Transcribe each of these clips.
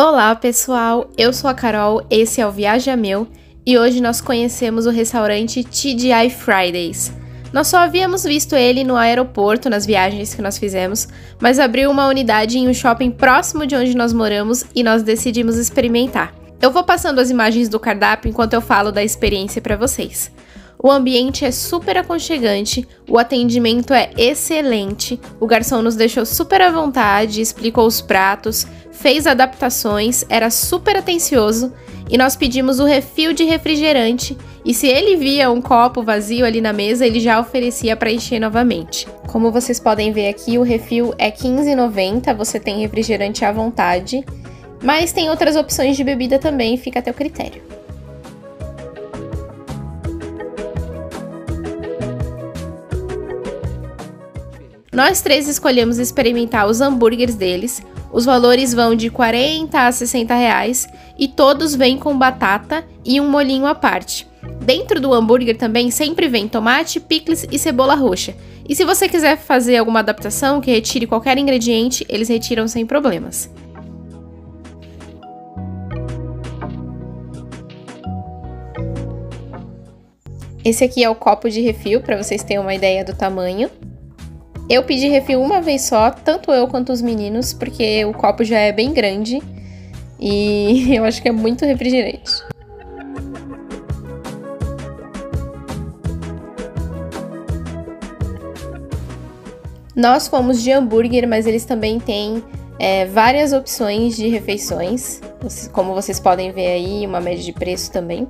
Olá pessoal, eu sou a Carol, esse é o Viaja Meu e hoje nós conhecemos o restaurante TGI Fridays. Nós só havíamos visto ele no aeroporto nas viagens que nós fizemos, mas abriu uma unidade em um shopping próximo de onde nós moramos e nós decidimos experimentar. Eu vou passando as imagens do cardápio enquanto eu falo da experiência para vocês. O ambiente é super aconchegante, o atendimento é excelente, o garçom nos deixou super à vontade, explicou os pratos, fez adaptações, era super atencioso e nós pedimos o refil de refrigerante e se ele via um copo vazio ali na mesa, ele já oferecia para encher novamente. Como vocês podem ver aqui, o refil é 15,90, você tem refrigerante à vontade, mas tem outras opções de bebida também, fica a teu critério. Nós três escolhemos experimentar os hambúrgueres deles. Os valores vão de 40 a 60 reais e todos vêm com batata e um molinho à parte. Dentro do hambúrguer também sempre vem tomate, picles e cebola roxa. E se você quiser fazer alguma adaptação que retire qualquer ingrediente, eles retiram sem problemas. Esse aqui é o copo de refil, para vocês terem uma ideia do tamanho. Eu pedi refil uma vez só, tanto eu quanto os meninos, porque o copo já é bem grande e eu acho que é muito refrigerante. Nós fomos de hambúrguer, mas eles também têm é, várias opções de refeições, como vocês podem ver aí, uma média de preço também.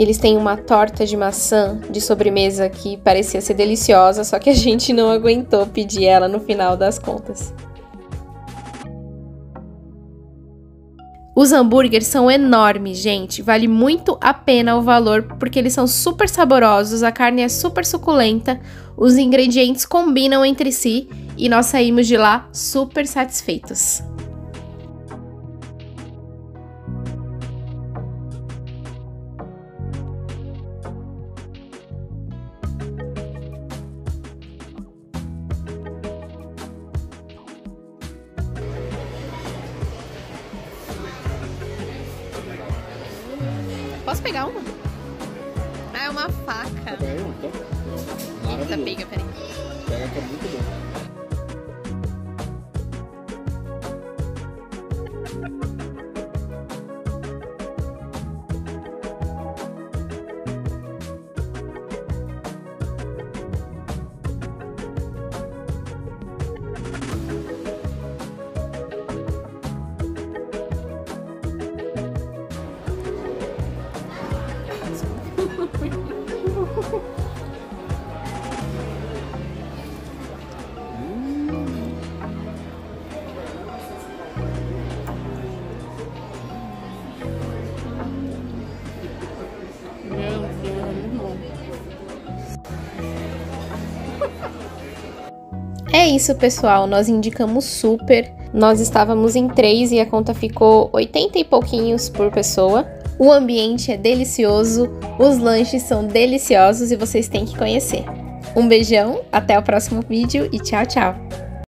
Eles têm uma torta de maçã de sobremesa que parecia ser deliciosa, só que a gente não aguentou pedir ela no final das contas. Os hambúrgueres são enormes, gente. Vale muito a pena o valor porque eles são super saborosos, a carne é super suculenta, os ingredientes combinam entre si e nós saímos de lá super satisfeitos. Posso pegar uma? Ah, é uma faca. Pega uma, então. Eita, pega, peraí. Pega que é muito bom. É isso, pessoal. Nós indicamos super. Nós estávamos em três e a conta ficou 80 e pouquinhos por pessoa. O ambiente é delicioso, os lanches são deliciosos e vocês têm que conhecer. Um beijão, até o próximo vídeo e tchau, tchau!